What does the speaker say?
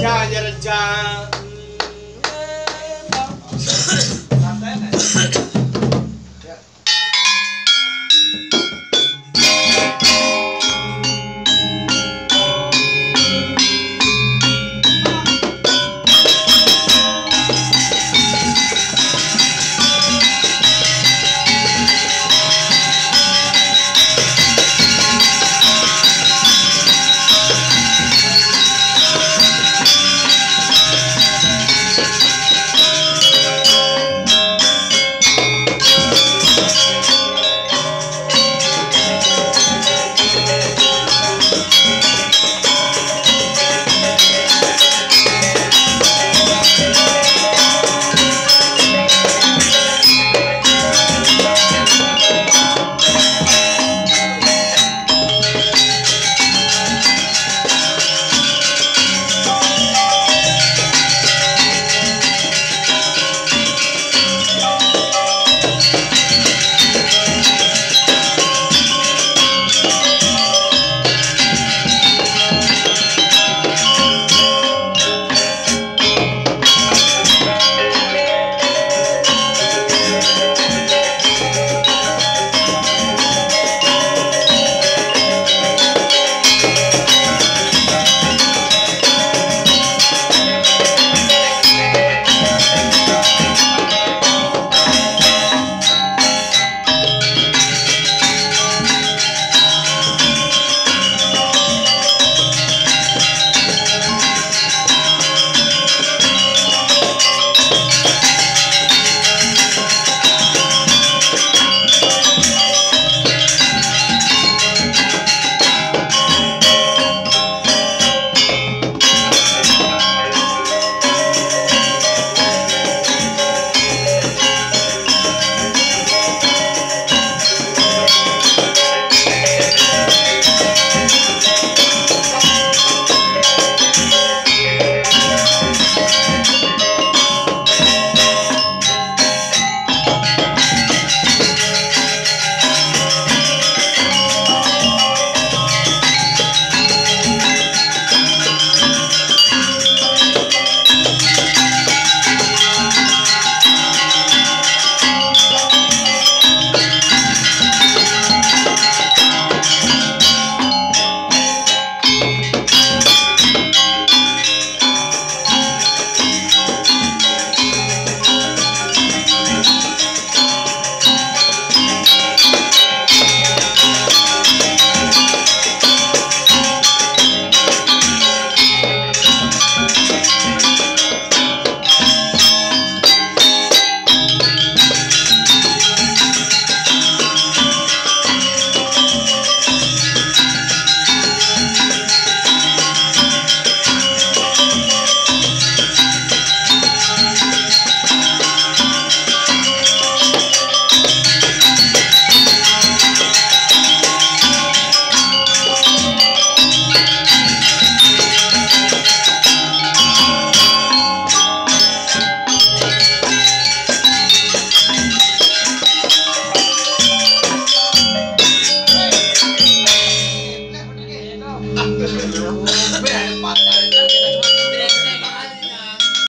Jaya Raja